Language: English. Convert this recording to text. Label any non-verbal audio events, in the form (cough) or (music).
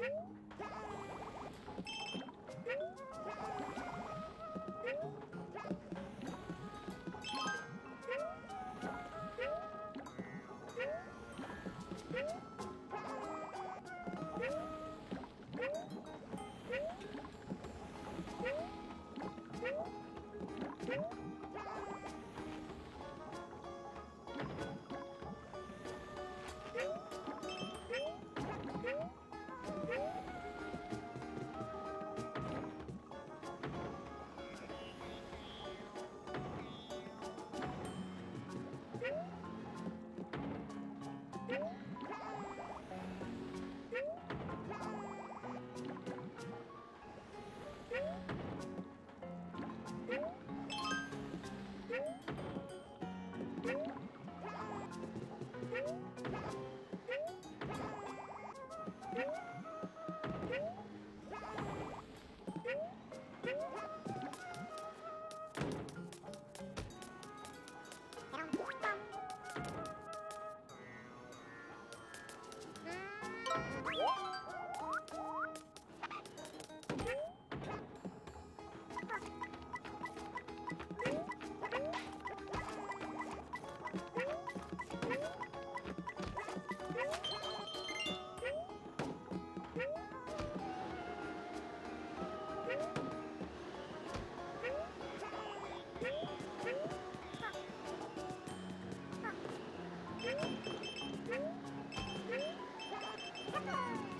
Okay. (laughs) Come (laughs) on.